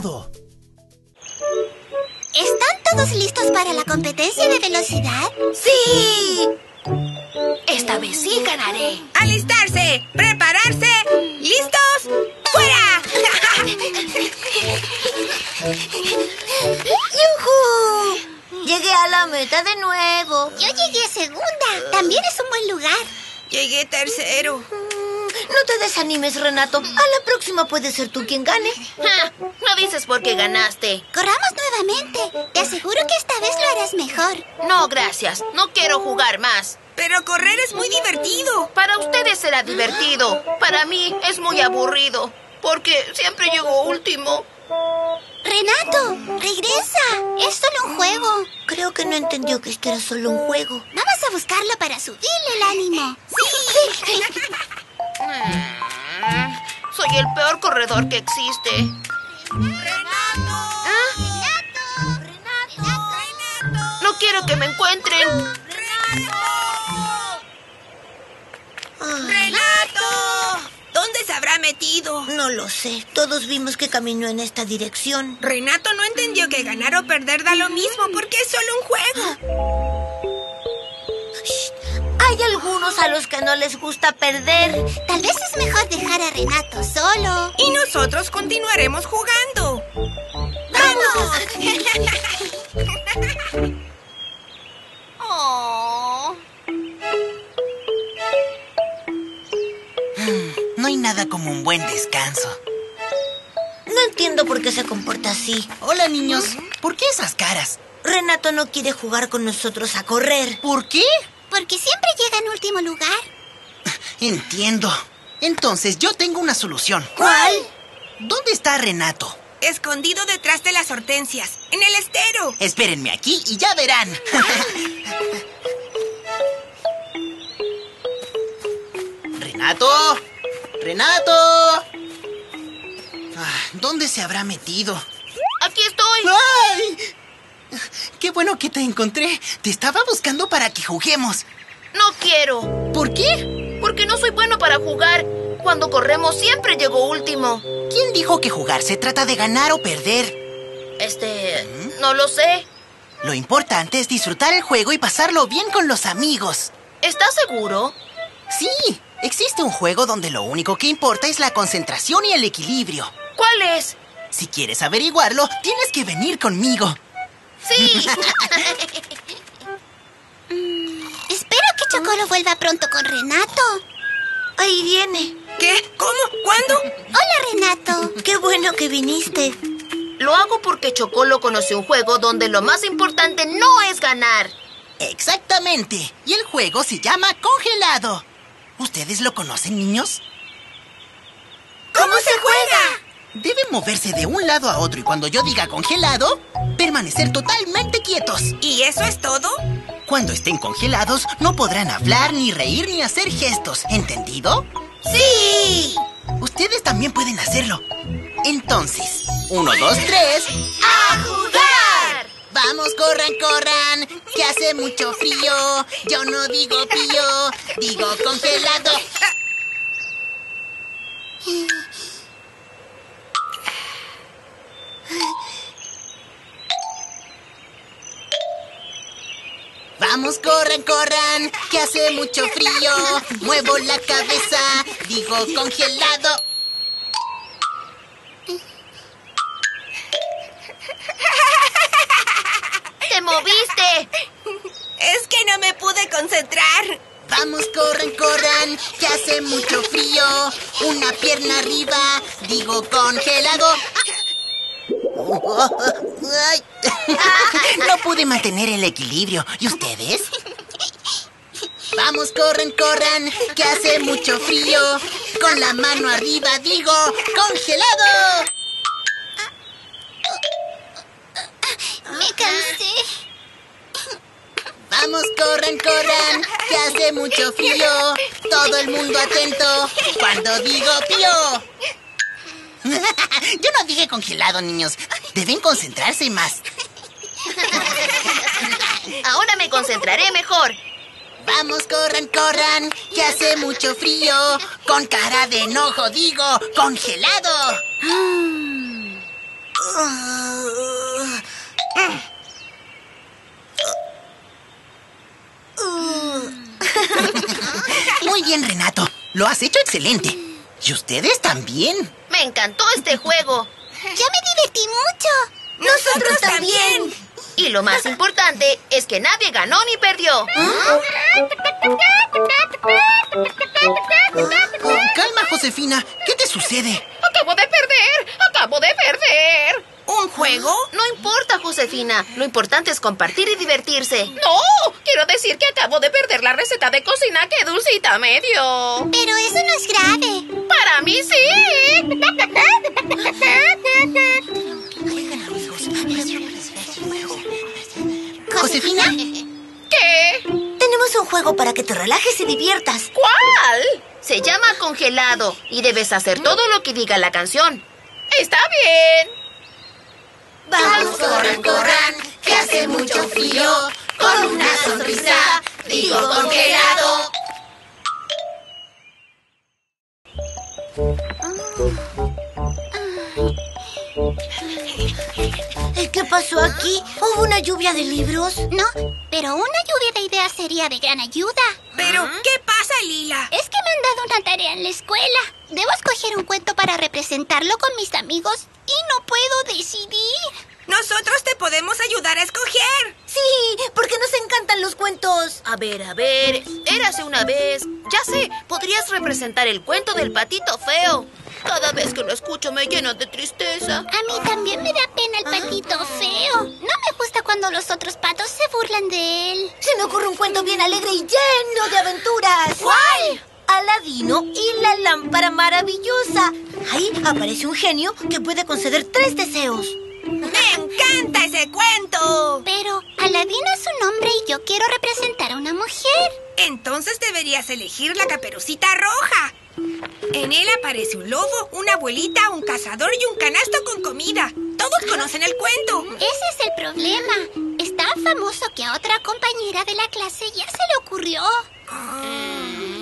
¿Están todos listos para la competencia de velocidad? ¡Sí! Esta vez sí ganaré. ¡Alistarse! ¡Prepararse! ¿Listos? ¡Fuera! ¡Yujú! Llegué a la meta de nuevo. Yo llegué segunda. También es un buen lugar. Llegué tercero. No te desanimes, Renato. A la próxima puede ser tú quien gane. no dices por qué ganaste. Corramos nuevamente. Te aseguro que esta vez lo harás mejor. No, gracias. No quiero jugar más. Pero correr es muy divertido. Para ustedes será divertido. Para mí es muy aburrido. Porque siempre llego último. Renato, regresa. Es solo un juego. Creo que no entendió que esto era solo un juego. Vamos a buscarlo para subirle el ánimo. Mm, Soy el peor corredor que existe. ¡Renato! ¿Ah? ¡Renato! No quiero que me encuentren. ¡Renato! ¿Dónde se habrá metido? No lo sé. Todos vimos que caminó en esta dirección. Renato no entendió que ganar o perder da lo mismo porque es solo un juego. Hay algunos a los que no les gusta perder. Tal vez es mejor dejar a Renato solo. Y nosotros continuaremos jugando. ¡Vamos! Oh. No hay nada como un buen descanso. No entiendo por qué se comporta así. Hola, niños. ¿Por qué esas caras? Renato no quiere jugar con nosotros a correr. ¿Por qué? Porque siempre llega en último lugar. Entiendo. Entonces yo tengo una solución. ¿Cuál? ¿Dónde está Renato? Escondido detrás de las hortensias, en el estero. Espérenme aquí y ya verán. ¡Renato! ¡Renato! Ah, ¿Dónde se habrá metido? Aquí estoy. ¡Ay! ¡Qué bueno que te encontré! Te estaba buscando para que juguemos. No quiero. ¿Por qué? Porque no soy bueno para jugar. Cuando corremos siempre llego último. ¿Quién dijo que jugar se trata de ganar o perder? Este... No lo sé. Lo importante es disfrutar el juego y pasarlo bien con los amigos. ¿Estás seguro? Sí, existe un juego donde lo único que importa es la concentración y el equilibrio. ¿Cuál es? Si quieres averiguarlo, tienes que venir conmigo. Sí. Espero que Chocolo vuelva pronto con Renato. Ahí viene. ¿Qué? ¿Cómo? ¿Cuándo? Hola, Renato. Qué bueno que viniste. Lo hago porque Chocolo conoce un juego donde lo más importante no es ganar. Exactamente. Y el juego se llama Congelado. ¿Ustedes lo conocen, niños? ¿Cómo se juega? Deben moverse de un lado a otro y cuando yo diga congelado, permanecer totalmente quietos. ¿Y eso es todo? Cuando estén congelados, no podrán hablar, ni reír, ni hacer gestos. ¿Entendido? ¡Sí! Ustedes también pueden hacerlo. Entonces, uno, dos, tres. ¡A jugar! Vamos, corran, corran, que hace mucho frío. Yo no digo pío, digo congelado. Vamos, corran, corran, que hace mucho frío. Muevo la cabeza, digo congelado. ¡Te moviste! Es que no me pude concentrar. Vamos, corran, corran, que hace mucho frío. Una pierna arriba, digo congelado. No pude mantener el equilibrio. ¿Y ustedes? Vamos, corran, corran, que hace mucho frío. Con la mano arriba, digo congelado. Me cansé. Vamos, corran, corran, que hace mucho frío. Todo el mundo atento cuando digo pío. Yo no dije congelado, niños. Deben concentrarse más. Ahora me concentraré mejor. Vamos, corran, corran, que hace mucho frío. Con cara de enojo digo congelado. Muy bien, Renato. Lo has hecho excelente. Y ustedes también. Me encantó este juego. Yo me divertí mucho. Nosotros también. Y lo más importante es que nadie ganó ni perdió. Oh, calma, Josefina. ¿Qué te sucede? Acabo de perder. Acabo de perder. ¿Un juego? No importa, Josefina. Lo importante es compartir y divertirse. No, quiero decir que acabo de perder la receta de cocina que Dulcita me dio. Pero eso no es grave. Para mí sí. Josefina. ¿Qué? Tenemos un juego para que te relajes y diviertas. ¿Cuál? Se llama congelado y debes hacer todo lo que diga la canción. Está bien. Vamos, corran, corran, que hace mucho frío. Con una sonrisa, digo congelado. ¿Qué pasó aquí? ¿Hubo una lluvia de libros? No, pero una lluvia de ideas sería de gran ayuda. ¿Pero qué pasa, Lila? Es que me han dado una tarea en la escuela. Debo escoger un cuento para representarlo con mis amigos y no puedo decidir. Nosotros te podemos ayudar a escoger. Sí, porque nos encantan los cuentos. A ver, a ver. Érase una vez. Ya sé, podrías representar el cuento del patito feo. Cada vez que lo escucho me lleno de tristeza. A mí también me da pena el patito feo. No me gusta cuando los otros patos se burlan de él. Se me ocurre un cuento bien alegre y lleno de aventuras. ¿Cuál? Aladino y la lámpara maravillosa. Ahí aparece un genio que puede conceder tres deseos. ¡Me encanta ese cuento! Pero Aladino es un hombre y yo quiero representar a una mujer. Entonces deberías elegir la caperucita roja. En él aparece un lobo, una abuelita, un cazador y un canasto con comida. Todos conocen el cuento. Ese es el problema. Es tan famoso que a otra compañera de la clase ya se le ocurrió.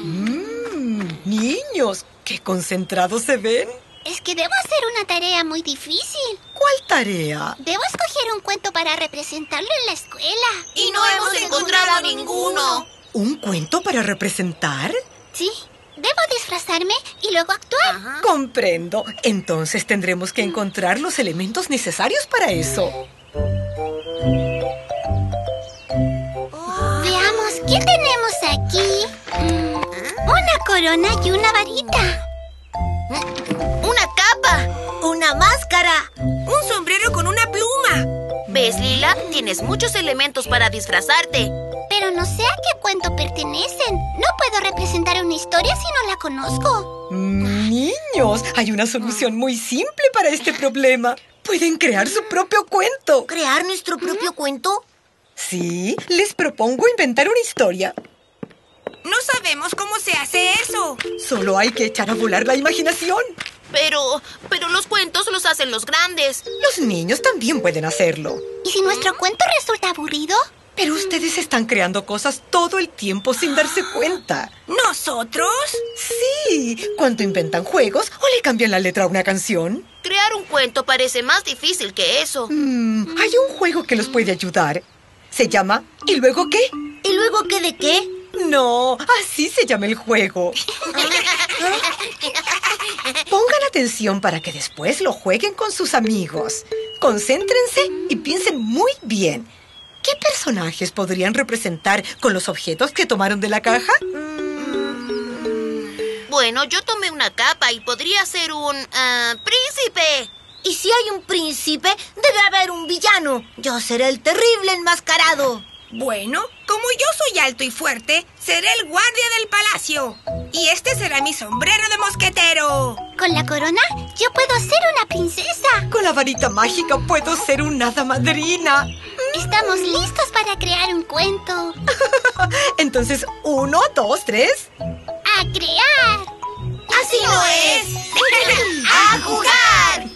Mmm, niños, qué concentrados se ven. Es que debo hacer una tarea muy difícil. ¿Cuál tarea? Debo escoger un cuento para representarlo en la escuela. Y no hemos encontrado ninguno. ¿Un cuento para representar? Sí, debo disfrazarme y luego actuar. Comprendo. Entonces tendremos que encontrar los elementos necesarios para eso. Veamos, ¿qué tenemos aquí? Mm, Una corona y una varita. ¡Una máscara. Un sombrero con una pluma. ¿Ves, Lila? Tienes muchos elementos para disfrazarte. Pero no sé a qué cuento pertenecen. No puedo representar una historia si no la conozco. Niños, hay una solución muy simple para este problema. Pueden crear su propio cuento. ¿Crear nuestro propio cuento? Sí, les propongo inventar una historia. No sabemos cómo se hace eso. Solo hay que echar a volar la imaginación. Pero, pero los cuentos los hacen los grandes. Los niños también pueden hacerlo. ¿Y si nuestro cuento resulta aburrido? Pero ustedes están creando cosas todo el tiempo sin darse cuenta. ¿Nosotros? Sí, cuando inventan juegos o le cambian la letra a una canción. Crear un cuento parece más difícil que eso. Mm, hay un juego que los puede ayudar. Se llama ¿Y luego qué? ¿Y luego qué de qué? No, así se llama el juego. Pongan atención para que después lo jueguen con sus amigos. Concéntrense y piensen muy bien. ¿Qué personajes podrían representar con los objetos que tomaron de la caja? Bueno, yo tomé una capa y podría ser un ah, príncipe. Y si hay un príncipe, debe haber un villano. Yo seré el terrible enmascarado. Bueno, como yo soy alto y fuerte, seré el guardia del palacio. Y este será mi sombrero de mosquetero. Con la corona, yo puedo ser una princesa. Con la varita mágica puedo ser una hada madrina. Estamos listos para crear un cuento. Entonces, uno, dos, tres. ¡A crear! ¡Así no es! ¡A jugar!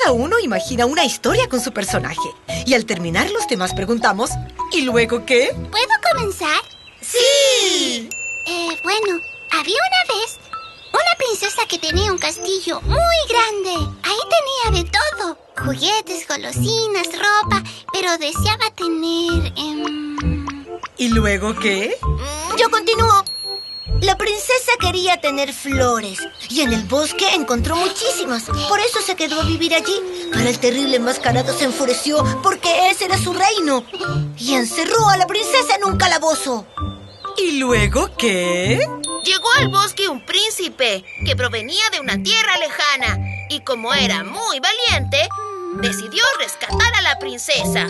Cada uno imagina una historia con su personaje. Y al terminar los temas preguntamos, ¿y luego qué? ¿Puedo comenzar? ¡Sí! Eh, bueno, había una vez una princesa que tenía un castillo muy grande. Ahí tenía de todo. juguetes, golosinas, ropa, pero deseaba tener... em, ¿Y luego qué? Yo continúo. La princesa quería tener flores y en el bosque encontró muchísimas. Por eso se quedó a vivir allí. Pero el terrible enmascarado se enfureció porque ese era su reino y encerró a la princesa en un calabozo. ¿Y luego qué? Llegó al bosque un príncipe que provenía de una tierra lejana y como era muy valiente, decidió rescatar a la princesa.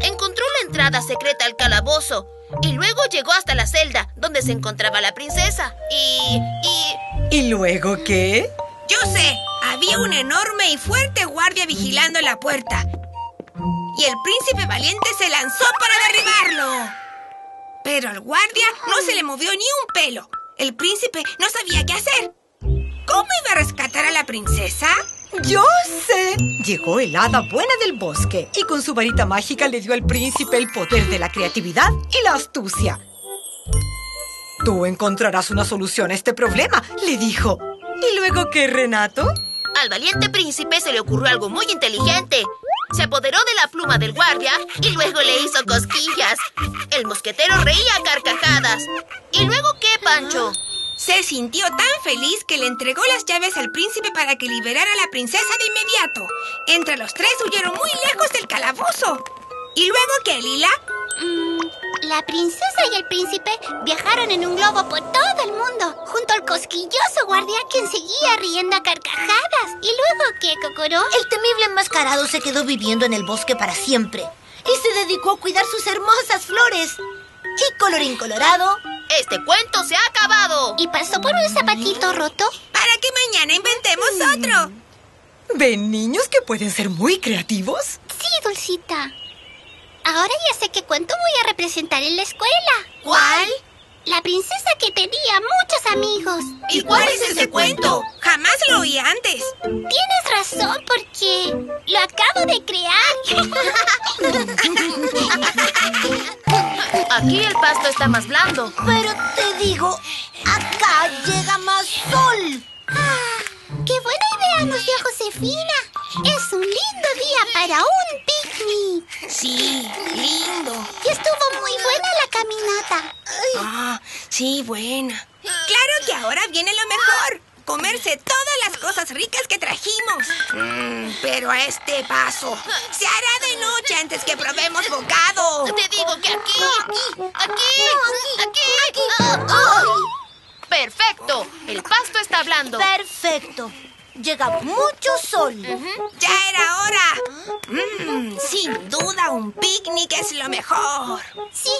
Encontró la entrada secreta al calabozo y luego llegó hasta la celda donde se encontraba la princesa. Y... y... ¿Y luego qué? Yo sé, había un enorme y fuerte guardia vigilando la puerta. Y el príncipe valiente se lanzó para derribarlo. Pero al guardia no se le movió ni un pelo. El príncipe no sabía qué hacer. ¿Cómo iba a rescatar a la princesa? Yo sé. Llegó el hada buena del bosque y con su varita mágica le dio al príncipe el poder de la creatividad y la astucia. Tú encontrarás una solución a este problema, le dijo. ¿Y luego qué, Renato? Al valiente príncipe se le ocurrió algo muy inteligente. Se apoderó de la pluma del guardia y luego le hizo cosquillas. El mosquetero reía a ¿Y luego qué, Pancho? Se sintió tan feliz que le entregó las llaves al príncipe para que liberara a la princesa de inmediato. Entre los tres huyeron muy lejos del calabozo. ¿Y luego qué, Lila? mm, la princesa y el príncipe viajaron en un globo por todo el mundo, junto al cosquilloso guardia quien seguía riendo a carcajadas. ¿Y luego qué, Kokoro? El temible enmascarado se quedó viviendo en el bosque para siempre y se dedicó a cuidar sus hermosas flores. Y colorín colorado, Este cuento se ha acabado. ¿Y pasó por un zapatito roto? Para que mañana inventemos otro. ¿Ven niños que pueden ser muy creativos? Sí, Dulcita. Ahora ya sé qué cuento voy a representar en la escuela. ¿Cuál? La princesa que tenía muchos amigos. ¿Y cuál es ese cuento? Jamás lo oí antes. Tienes razón porque lo acabo de crear. Aquí el pasto está más blando. pero te digo, acá llega más sol. ¡Qué buena idea nos dio Josefina! Es un lindo día para un picnic. Sí, lindo. Y estuvo muy buena la caminata. Ah, sí, buena. Claro que ahora viene lo mejor. Comerse todas las cosas ricas que trajimos. Mm, pero a este paso, se hará de noche antes que probemos bocado. Te digo que aquí, aquí, aquí, aquí. Perfecto. El pasto está blando. Perfecto. Llega mucho sol. Ya era hora. Mm, sin duda, un picnic es lo mejor. Sí,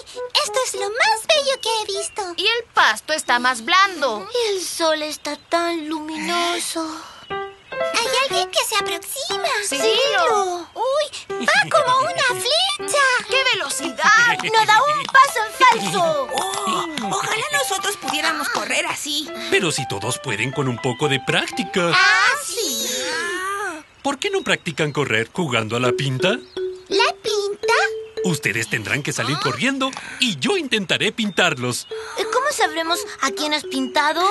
esto es lo más bello que he visto. Y el pasto está más blando. Y el sol está tan luminoso. Hay alguien que se aproxima. Síguelo. Uy, va como una flecha. ¡Qué velocidad! ¡No da un paso en falso! Nosotros pudiéramos correr así. Pero si todos pueden con un poco de práctica, Ah, sí. ¿por qué no practican correr jugando a la pinta? ¿La pinta? Ustedes tendrán que salir corriendo y yo intentaré pintarlos. ¿Cómo sabremos a quién has pintado?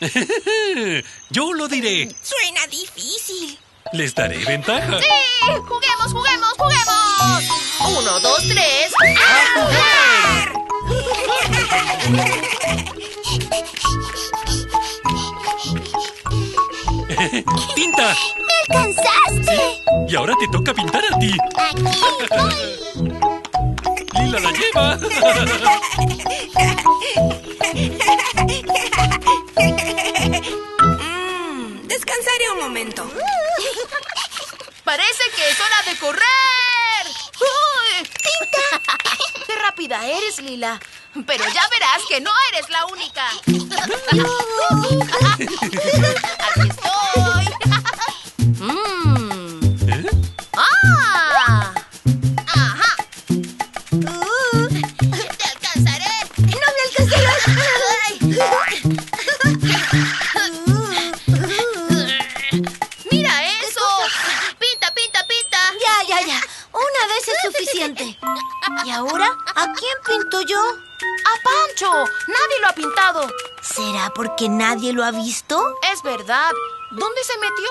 Yo lo diré. Suena difícil. Les daré ventaja. ¡Sí! ¡Juguemos, juguemos, juguemos! Uno, dos, tres. ¡Tinta! ¡Me alcanzaste! Y ahora te toca pintar a ti. Aquí voy. Lila la lleva. Mm, descansaré un momento. Parece que es hora de correr. ¡Uy! ¡Qué rápida eres, Lila! Pero ya verás que no eres la única. Aquí estoy. Pintado! ¿Será porque nadie lo ha visto? Es verdad. ¿Dónde se metió?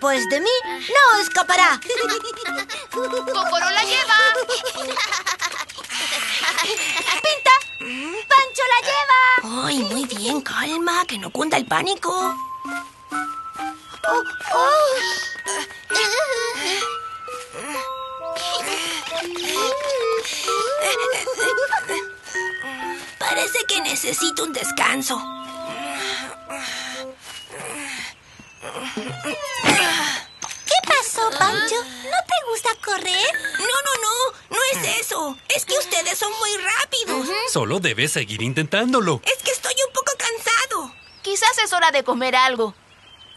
Pues de mí no escapará. ¡Cocoro la lleva! ¡Pinta! ¡Pancho la lleva! Ay, muy bien, calma, que no cunda el pánico. Oh, oh. Parece que necesito un descanso. ¿Qué pasó, Pancho? ¿No te gusta correr? No, no, no, no es eso. Es que ustedes son muy rápidos. Solo debes seguir intentándolo. Es que estoy un poco cansado. Quizás es hora de comer algo.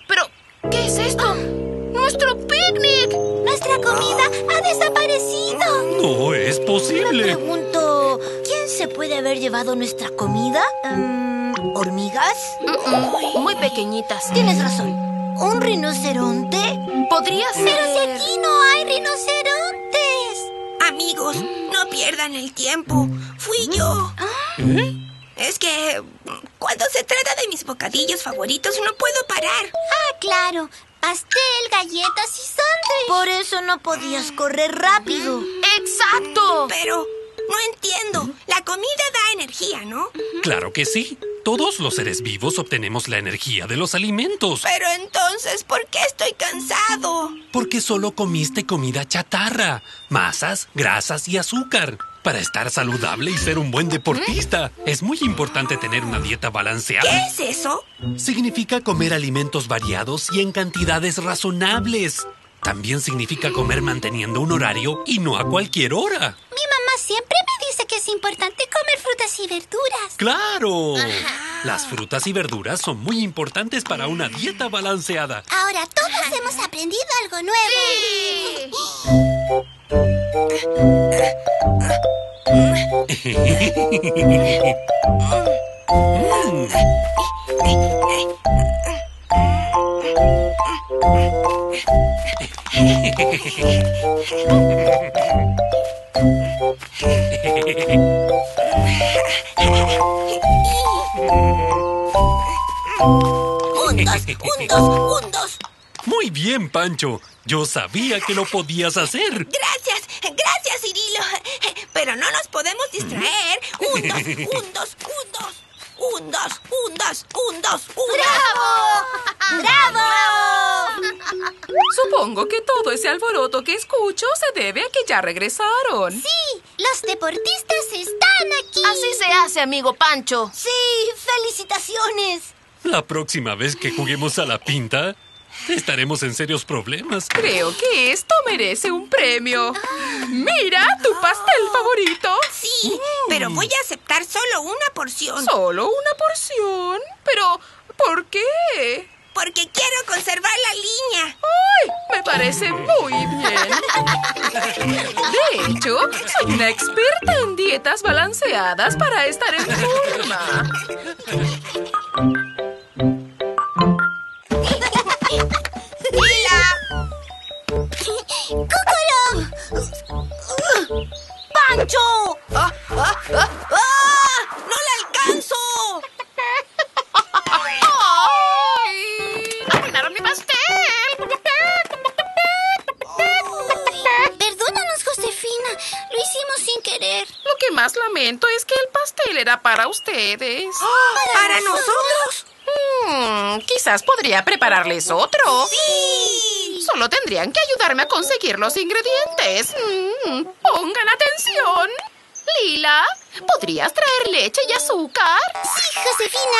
Pero, ¿qué es esto? ¡Nuestro picnic! Nuestra comida ha desaparecido. No es Me posible. pregunto, ¿quién se puede haber llevado nuestra comida? Mm, ¿Hormigas? Mm, Muy pequeñitas. Tienes razón. ¿Un rinoceronte? Podría ser. Pero si aquí no hay rinocerontes. Amigos, no pierdan el tiempo. Fui yo. Es que cuando se trata de mis bocadillos favoritos no puedo parar. Ah, claro. Pastel, galletas y sándwich. Por eso no podías correr rápido. ¡Exacto! Pero no entiendo. La comida da energía, ¿no? Claro que sí. Todos los seres vivos obtenemos la energía de los alimentos. Pero entonces, ¿por qué estoy cansado? Porque solo comiste comida chatarra, masas, grasas y azúcar. Para estar saludable y ser un buen deportista, es muy importante tener una dieta balanceada. ¿Qué es eso? Significa comer alimentos variados y en cantidades razonables. También significa comer manteniendo un horario y no a cualquier hora. Mi mamá siempre me es importante comer frutas y verduras. ¡Claro! Las frutas y verduras son muy importantes para una dieta balanceada. Ahora todos hemos aprendido algo nuevo. ¡Hundos, hundos, hundos! Muy bien, Pancho. Yo sabía que lo podías hacer. Gracias, gracias, Cirilo. Pero no nos podemos distraer. Hundos, hundos, hundos. Hundos, hundos, hundos, hundos. Supongo que todo ese alboroto que escucho se debe a que ya regresaron. Sí, los deportistas están aquí. Así se hace, amigo Pancho. ¡Sí! ¡Felicitaciones! La próxima vez que juguemos a la pinta, estaremos en serios problemas. Creo que esto merece un premio. Mira, tu pastel favorito. Sí, pero voy a aceptar solo una porción. Solo una porción. Pero, ¿por qué? Porque quiero conservar la línea. ¡Ay! Me parece muy bien. De hecho, soy una experta en dietas balanceadas para estar en forma. ¡Pancho! ¡Ah! ¡No la alcanzo! ¡Ay! ¡Arruinaron mi pastel! Perdónanos, Josefina. Lo hicimos sin querer. Lo que más lamento es que el pastel era para ustedes. ¿Para nosotros? Hmm, quizás podría prepararles otro. ¡Sí! Solo tendrían que ayudarme a conseguir los ingredientes. Mm, pongan atención. Lila, ¿podrías traer leche y azúcar? Sí, Josefina.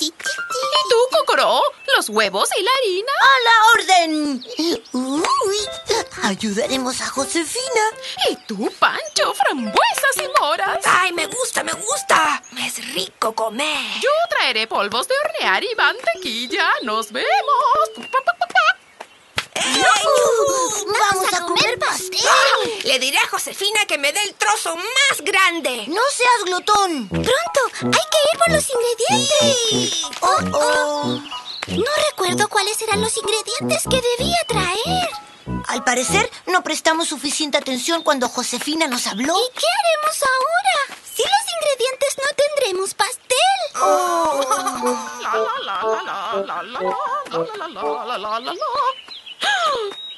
¿Y tú, Cocoró? ¿Los huevos y la harina? ¡A la orden! Uy, ayudaremos a Josefina. ¿Y tú, Pancho? Frambuesas y moras. ¡Ay, me gusta, me gusta! Es rico comer. Yo traeré polvos de hornear y mantequilla. ¡Nos vemos! ¡Vamos a comer pastel! ¡Ah! Le diré a Josefina que me dé el trozo más grande. ¡No seas glotón! Pronto, hay que ir por los ingredientes. ¡Oh, oh! No recuerdo cuáles eran los ingredientes que debía traer. Al parecer, no prestamos suficiente atención cuando Josefina nos habló. ¿Y qué haremos ahora? Si los ingredientes no tendremos pastel.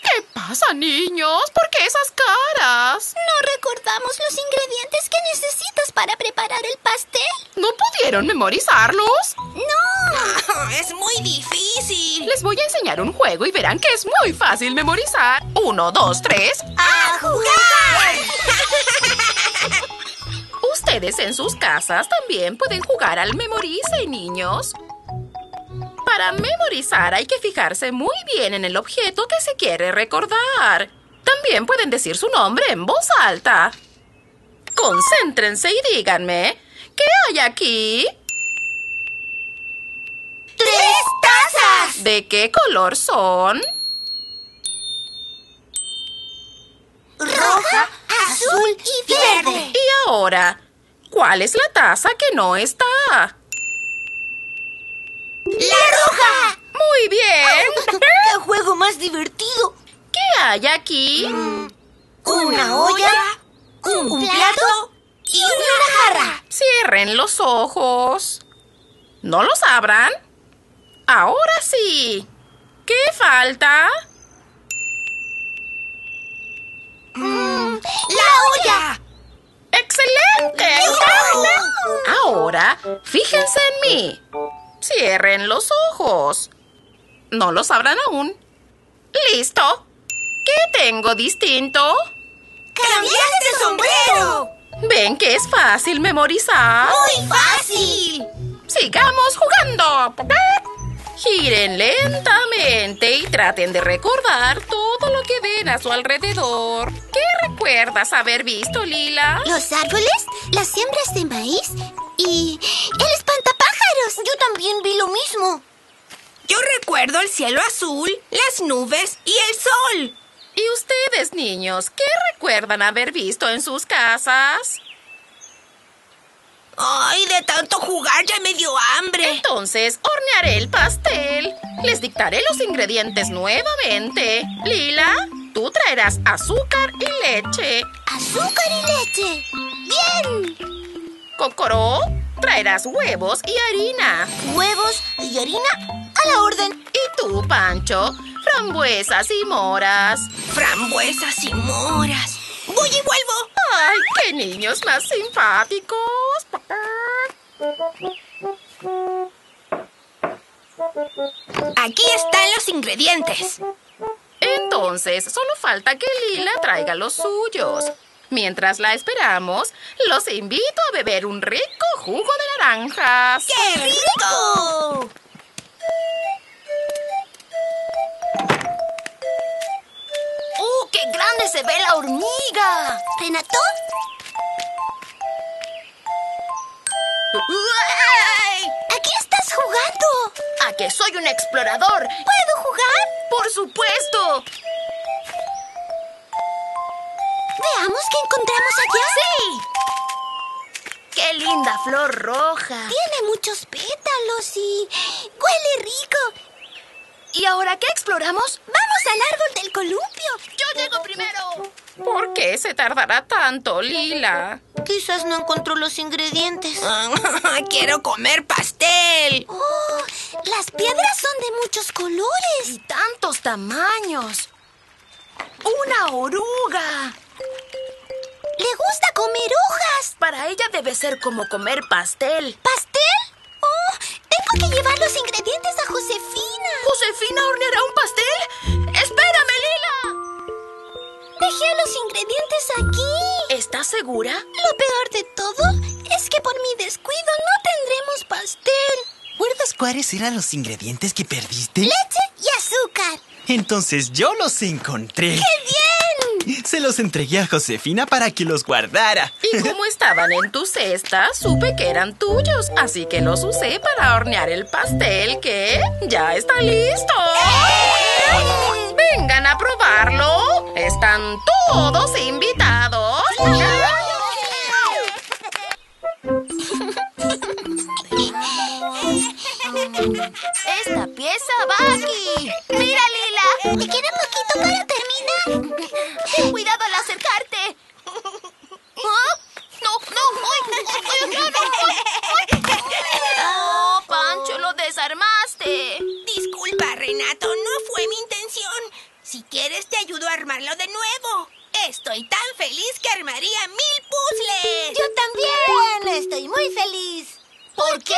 ¿Qué pasa, niños? ¿Por qué esas caras? No recordamos los ingredientes que necesitas para preparar el pastel. ¿No pudieron memorizarlos? ¡No! Es muy difícil. Les voy a enseñar un juego y verán que es muy fácil memorizar. Uno, dos, tres. ¡A jugar! Ustedes en sus casas también pueden jugar al memorice, niños. Para memorizar hay que fijarse muy bien en el objeto que se quiere recordar. También pueden decir su nombre en voz alta. Concéntrense y díganme, ¿qué hay aquí? ¡Tres tazas! ¿De qué color son? Roja, azul y verde. Y ahora, ¿cuál es la taza que no está? ¡La roja! Muy bien. ¡Qué juego más divertido! ¿Qué hay aquí? Una olla, un plato y una jarra. Cierren los ojos. ¿No los abran? Ahora sí. ¿Qué falta? ¡La olla! ¡Excelente! Ahora, fíjense en mí. Cierren los ojos. No los abran aún. ¿Listo? ¿Qué tengo distinto? ¡Cambiaste de sombrero! ¿Ven que es fácil memorizar? ¡Muy fácil! Sigamos jugando. Giren lentamente y traten de recordar todo lo que ven a su alrededor. ¿Qué recuerdas haber visto, Lila? Los árboles, las siembras de maíz y el espantapájaros. Yo también vi lo mismo. Yo recuerdo el cielo azul, las nubes y el sol. ¿Y ustedes, niños, qué recuerdan haber visto en sus casas? Ay, de tanto jugar ya me dio hambre. Entonces, hornearé el pastel. Les dictaré los ingredientes nuevamente. Lila, tú traerás azúcar y leche. Azúcar y leche. Bien. Cocoró, traerás huevos y harina. Huevos y harina a la orden. Y tú, Pancho, frambuesas y moras. Frambuesas y moras. Voy y vuelvo. ¡Ay, qué niños más simpáticos! Aquí están los ingredientes. Entonces, solo falta que Lila traiga los suyos. Mientras la esperamos, los invito a beber un rico jugo de naranjas. ¡Qué rico! ¡Oh, qué grande se ve la hormiga! ¿Renato? ¿A qué estás jugando? ¿A que soy un explorador? ¿Puedo jugar? ¡Por supuesto! Veamos qué encontramos allá. ¡Sí! ¡Qué linda flor roja! Tiene muchos pétalos y huele rico. ¿Y ahora qué exploramos? Vamos al árbol del columpio. ¡Yo llego primero! ¿Por qué se tardará tanto, Lila? Quizás no encontró los ingredientes. Quiero comer pastel. Oh, las piedras son de muchos colores. Y tantos tamaños. ¡Una oruga! Le gusta comer hojas. Para ella debe ser como comer pastel. ¿Pastel? Oh, tengo que llevar los ingredientes a Josefina. ¿Josefina horneará un pastel? ¡Espérame, Lila! Dejé los ingredientes aquí. ¿Estás segura? Lo peor de todo es que por mi descuido no tendremos pastel. ¿Recuerdas cuáles eran los ingredientes que perdiste? Leche y azúcar. Entonces yo los encontré. ¡Qué bien! Se los entregué a Josefina para que los guardara. Y como estaban en tu cesta, supe que eran tuyos, así que los usé para hornear el pastel que ya está listo. Vengan a probarlo. Están todos invitados. Esta pieza va aquí. ¡Mira, Lila! ¿Te queda poquito para terminar? ¡Ten cuidado al acercarte! Oh, ¡No, no! ¡Ay, ay, no, no, ¡Oh, Pancho, lo desarmaste! Disculpa, Renato, no fue mi intención. Si quieres, te ayudo a armarlo de nuevo. Estoy tan feliz que armaría mil puzzles. Yo también. Estoy muy feliz. ¿Por, ¿Por qué?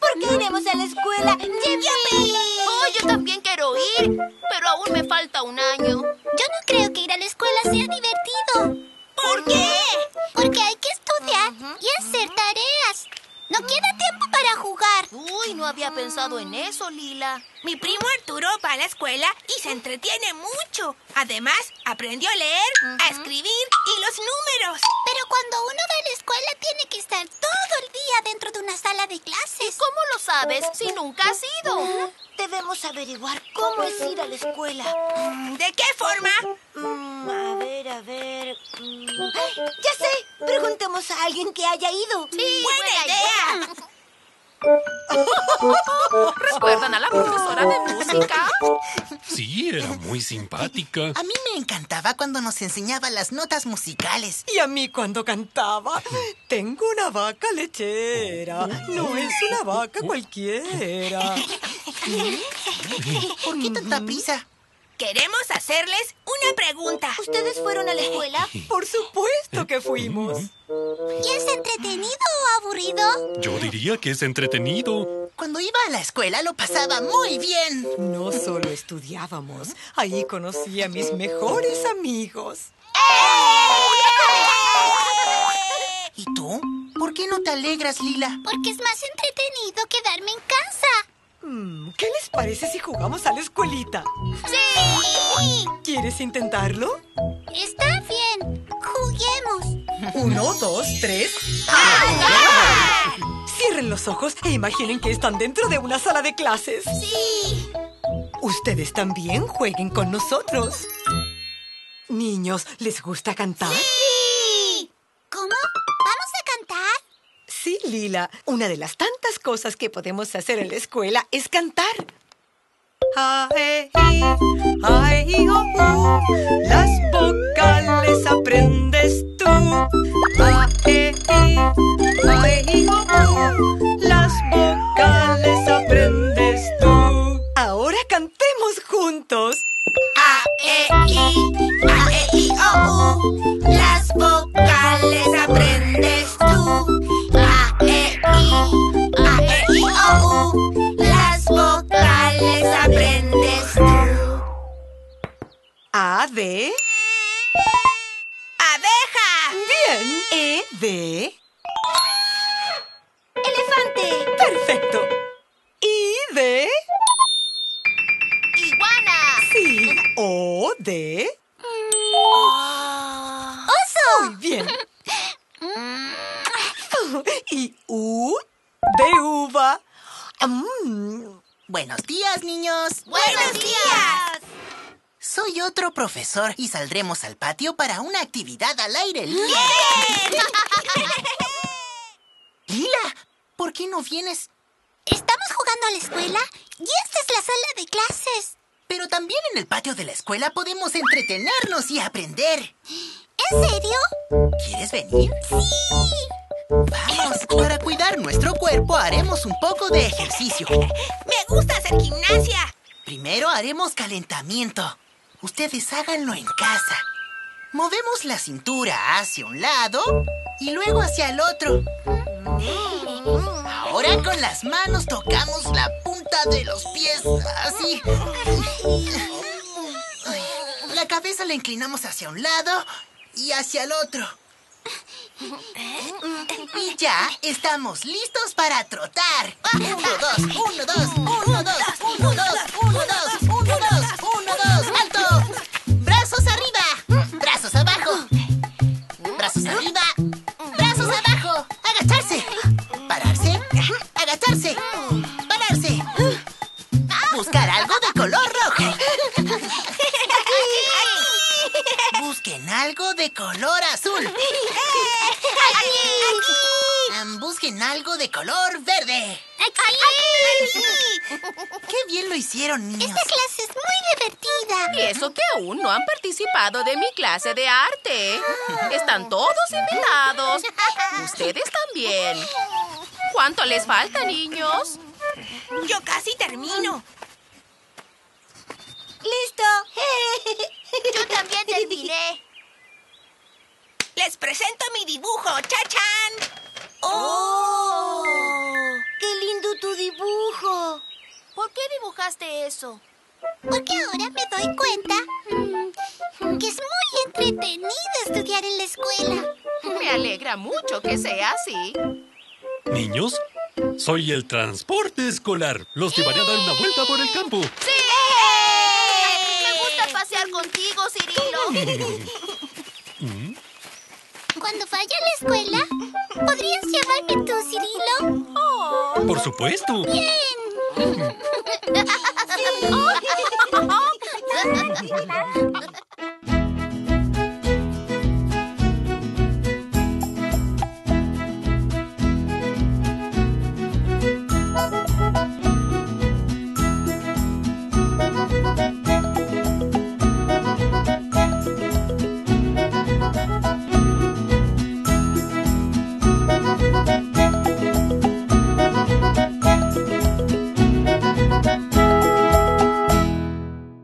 Porque iremos a la escuela. ¡Yipi! Oh, yo también quiero ir, pero aún me falta un año. Yo no creo que ir a la escuela sea divertido. ¿Por qué? Porque hay que estudiar y hacer tareas. No queda tiempo para jugar. Uy, no había pensado en eso, Lila. Mi primo Arturo va a la escuela y se entretiene mucho. Además, aprendió a leer, a escribir y los números. Cuando uno va a la escuela tiene que estar todo el día dentro de una sala de clases. ¿Cómo lo sabes si nunca has ido? Debemos averiguar cómo es ir a la escuela. Mm, ¿De qué forma? Mm, a ver, a ver. mm. Ya sé. Preguntemos a alguien que haya ido. Sí, ¡Buena idea! ¿Recuerdan a la profesora de música? Sí, era muy simpática. A mí me encantaba cuando nos enseñaba las notas musicales. Y a mí cuando cantaba, tengo una vaca lechera. No es una vaca cualquiera. ¿Por qué tanta prisa? Queremos hacerles una pregunta. ¿Ustedes fueron a la escuela? Por supuesto que fuimos. ¿Y es entretenido o aburrido? Yo diría que es entretenido. Cuando iba a la escuela lo pasaba muy bien. No solo estudiábamos, ahí conocí a mis mejores amigos. ¿Y tú? ¿Por qué no te alegras, Lila? Porque es más entretenido quedarme en casa. Mm, ¿Qué les parece si jugamos a la escuelita? ¡Sí! ¿Quieres intentarlo? Está bien. Juguemos. Uno, dos, tres. Cierren los ojos e imaginen que están dentro de una sala de clases. Sí. Ustedes también jueguen con nosotros. Niños, ¿les gusta cantar? Sí. Sí, Lila. Una de las tantas cosas que podemos hacer en la escuela es cantar. O, u. Las otro profesor y saldremos al patio para una actividad al aire libre. Lila, ¿por qué no vienes? Estamos jugando a la escuela y esta es la sala de clases. Pero también en el patio de la escuela podemos entretenernos y aprender. ¿En serio? ¿Quieres venir? Sí. Vamos, para cuidar nuestro cuerpo haremos un poco de ejercicio. Me gusta hacer gimnasia. Primero haremos calentamiento. Ustedes háganlo en casa. Movemos la cintura hacia un lado y luego hacia el otro. Ahora con las manos tocamos la punta de los pies, así. La cabeza la inclinamos hacia un lado y hacia el otro. Y ya estamos listos para trotar. Uno, dos, uno, dos, uno, dos, uno, dos, uno, dos, hicieron, niños? Esta clase es muy divertida. Y eso que aún no han participado de mi clase de arte. Ah. Están todos invitados. Ustedes también. ¿Cuánto les falta, niños? Yo casi termino. ¡Listo! Yo también terminé. Les presento mi dibujo, chachán. ¡Oh! ¡Qué lindo tu dibujo! ¿Por qué dibujaste eso? Porque ahora me doy cuenta mm, que es muy entretenido estudiar en la escuela. Me alegra mucho que sea así. Niños, soy el transporte escolar. Los llevaré a dar una vuelta por el campo. ¡Sí! Me gusta pasear contigo, Cirilo. Mm, Cuando vaya a la escuela, ¿podrías llamarme tú, Cirilo? Por supuesto. Bien. Oh.